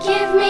Give me